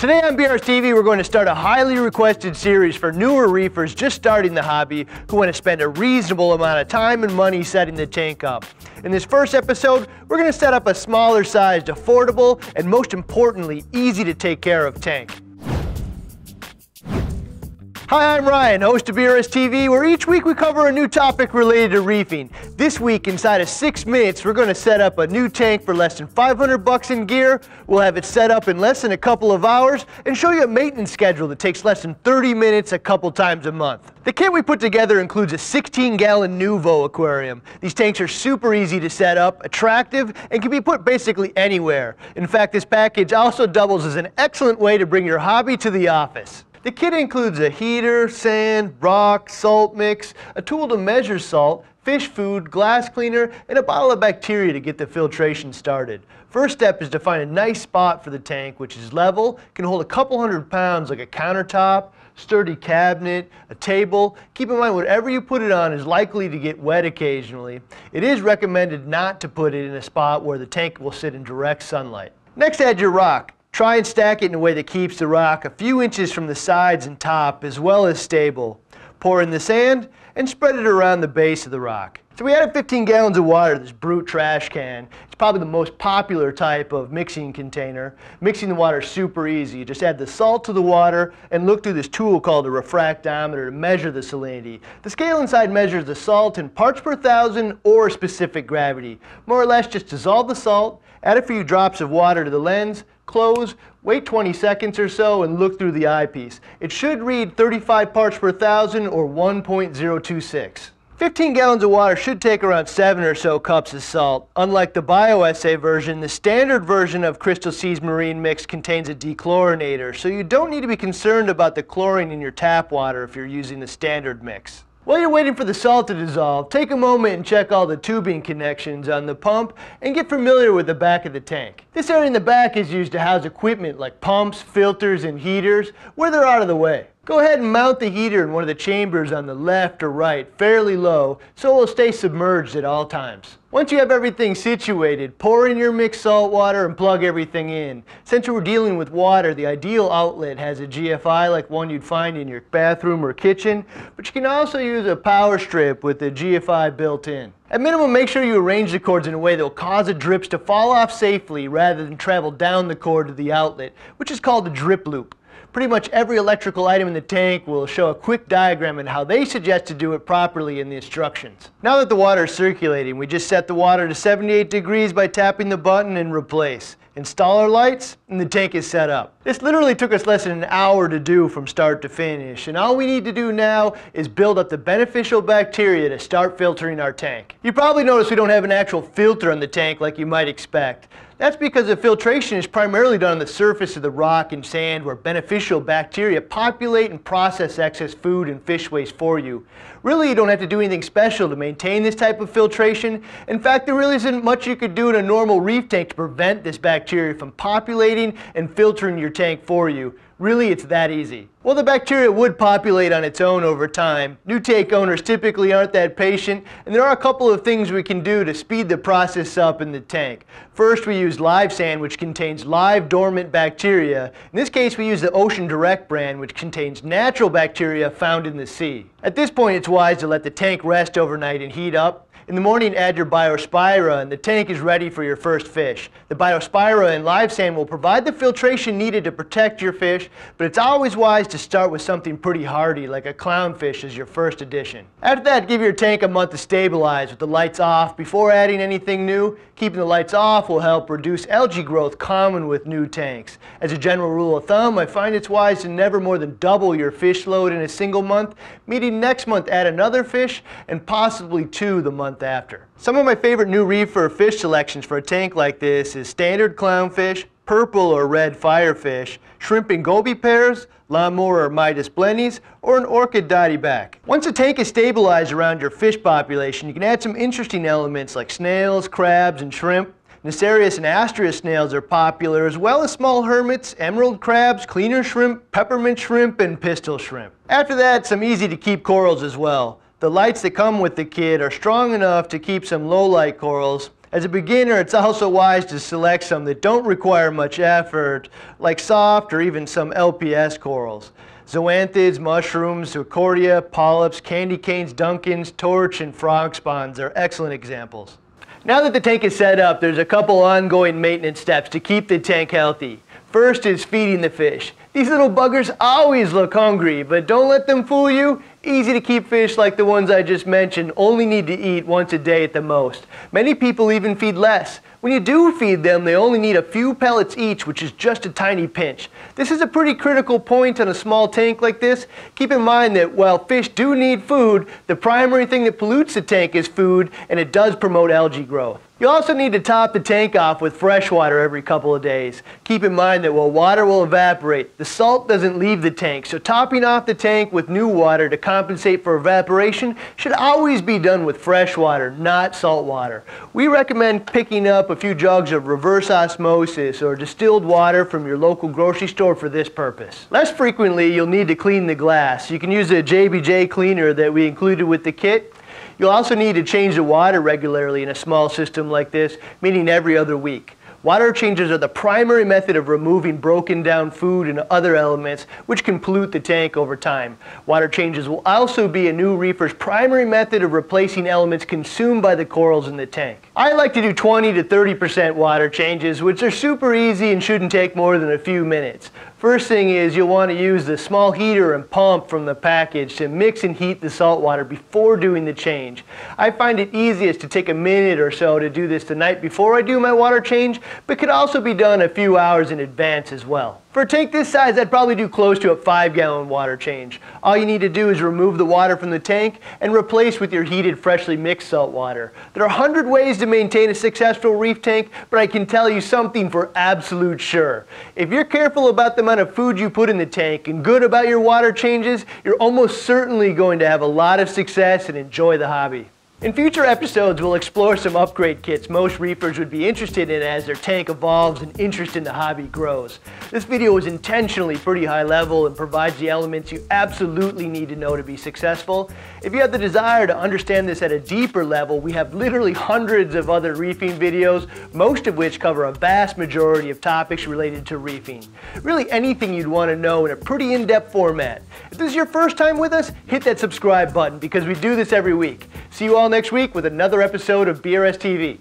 Today on BRS TV, we're going to start a highly requested series for newer reefers just starting the hobby who want to spend a reasonable amount of time and money setting the tank up. In this first episode, we're going to set up a smaller sized, affordable, and most importantly, easy to take care of tank. Hi, I'm Ryan, host of BRS TV, where each week we cover a new topic related to reefing. This week, inside of six minutes, we're going to set up a new tank for less than 500 bucks in gear. We'll have it set up in less than a couple of hours and show you a maintenance schedule that takes less than 30 minutes a couple times a month. The kit we put together includes a 16-gallon Nuvo aquarium. These tanks are super easy to set up, attractive, and can be put basically anywhere. In fact, this package also doubles as an excellent way to bring your hobby to the office. The kit includes a heater, sand, rock, salt mix, a tool to measure salt, fish food, glass cleaner, and a bottle of bacteria to get the filtration started. First step is to find a nice spot for the tank which is level, can hold a couple hundred pounds like a countertop, sturdy cabinet, a table. Keep in mind whatever you put it on is likely to get wet occasionally. It is recommended not to put it in a spot where the tank will sit in direct sunlight. Next add your rock. Try and stack it in a way that keeps the rock a few inches from the sides and top as well as stable. Pour in the sand and spread it around the base of the rock. So we added 15 gallons of water to this Brute trash can. It's probably the most popular type of mixing container. Mixing the water is super easy. You just add the salt to the water and look through this tool called a refractometer to measure the salinity. The scale inside measures the salt in parts per thousand or specific gravity. More or less just dissolve the salt, add a few drops of water to the lens, close, wait 20 seconds or so, and look through the eyepiece. It should read 35 parts per thousand or 1.026. 15 gallons of water should take around 7 or so cups of salt. Unlike the bioassay version, the standard version of Crystal Seas Marine Mix contains a dechlorinator, so you don't need to be concerned about the chlorine in your tap water if you're using the standard mix. While you're waiting for the salt to dissolve, take a moment and check all the tubing connections on the pump and get familiar with the back of the tank. This area in the back is used to house equipment like pumps, filters, and heaters where they're out of the way. Go ahead and mount the heater in one of the chambers on the left or right, fairly low, so it will stay submerged at all times. Once you have everything situated, pour in your mixed salt water and plug everything in. Since we're dealing with water, the ideal outlet has a GFI like one you'd find in your bathroom or kitchen, but you can also use a power strip with the GFI built in. At minimum, make sure you arrange the cords in a way that will cause the drips to fall off safely rather than travel down the cord to the outlet, which is called a drip loop. Pretty much every electrical item in the tank will show a quick diagram on how they suggest to do it properly in the instructions. Now that the water is circulating, we just set the water to 78 degrees by tapping the button and replace. Install our lights, and the tank is set up. This literally took us less than an hour to do from start to finish, and all we need to do now is build up the beneficial bacteria to start filtering our tank. You probably notice we don't have an actual filter on the tank like you might expect. That's because the filtration is primarily done on the surface of the rock and sand where beneficial bacteria populate and process excess food and fish waste for you. Really, you don't have to do anything special to maintain this type of filtration. In fact, there really isn't much you could do in a normal reef tank to prevent this bacteria from populating and filtering your tank for you. Really, it's that easy. Well, the bacteria would populate on its own over time. New tank owners typically aren't that patient, and there are a couple of things we can do to speed the process up in the tank. First, we use live sand, which contains live dormant bacteria. In this case, we use the Ocean Direct brand, which contains natural bacteria found in the sea. At this point, it's wise to let the tank rest overnight and heat up. In the morning, add your Biospira, and the tank is ready for your first fish. The Biospira and live sand will provide the filtration needed to protect your fish, but it's always wise to start with something pretty hardy, like a clownfish as your first addition. After that, give your tank a month to stabilize with the lights off before adding anything new. Keeping the lights off will help reduce algae growth common with new tanks. As a general rule of thumb, I find it's wise to never more than double your fish load in a single month, meaning next month add another fish and possibly two the month after. Some of my favorite new reefer fish selections for a tank like this is standard clownfish, purple or red firefish, shrimp and goby pairs, lawnmower or Midas blennies, or an orchid dotty back. Once the tank is stabilized around your fish population, you can add some interesting elements like snails, crabs, and shrimp. Nassarius and Astrea snails are popular, as well as small hermits, emerald crabs, cleaner shrimp, peppermint shrimp, and pistol shrimp. After that, some easy to keep corals as well. The lights that come with the kit are strong enough to keep some low light corals, As a beginner, it's also wise to select some that don't require much effort, like soft or even some LPS corals. Zoanthids, mushrooms, zoocordia, polyps, candy canes, duncans, torch, and frog spawns are excellent examples. Now that the tank is set up, there's a couple ongoing maintenance steps to keep the tank healthy. First is feeding the fish. These little buggers always look hungry, but don't let them fool you. Easy to keep fish like the ones I just mentioned only need to eat once a day at the most. Many people even feed less. When you do feed them, they only need a few pellets each, which is just a tiny pinch. This is a pretty critical point on a small tank like this. Keep in mind that while fish do need food, the primary thing that pollutes the tank is food, and it does promote algae growth. You also need to top the tank off with fresh water every couple of days. Keep in mind that while water will evaporate, the salt doesn't leave the tank, so topping off the tank with new water to compensate for evaporation should always be done with fresh water, not salt water. We recommend picking up a few jugs of reverse osmosis or distilled water from your local grocery store for this purpose. Less frequently, you'll need to clean the glass. You can use a JBJ cleaner that we included with the kit. You'll also need to change the water regularly in a small system like this, meaning every other week. Water changes are the primary method of removing broken down food and other elements which can pollute the tank over time. Water changes will also be a new reefer's primary method of replacing elements consumed by the corals in the tank. I like to do 20 to 30% water changes, which are super easy and shouldn't take more than a few minutes. First thing is you'll want to use the small heater and pump from the package to mix and heat the salt water before doing the change. I find it easiest to take a minute or so to do this the night before I do my water change, but could also be done a few hours in advance as well. For a tank this size, I'd probably do close to a 5 gallon water change. All you need to do is remove the water from the tank and replace with your heated freshly mixed salt water. There are 100 ways to maintain a successful reef tank, but I can tell you something for absolute sure. If you're careful about the amount of food you put in the tank and good about your water changes, you're almost certainly going to have a lot of success and enjoy the hobby. In future episodes, we'll explore some upgrade kits most reefers would be interested in as their tank evolves and interest in the hobby grows. This video is intentionally pretty high level and provides the elements you absolutely need to know to be successful. If you have the desire to understand this at a deeper level, we have literally hundreds of other reefing videos, most of which cover a vast majority of topics related to reefing. Really anything you'd want to know in a pretty in-depth format. If this is your first time with us, hit that subscribe button because we do this every week. See you next week with another episode of BRS TV.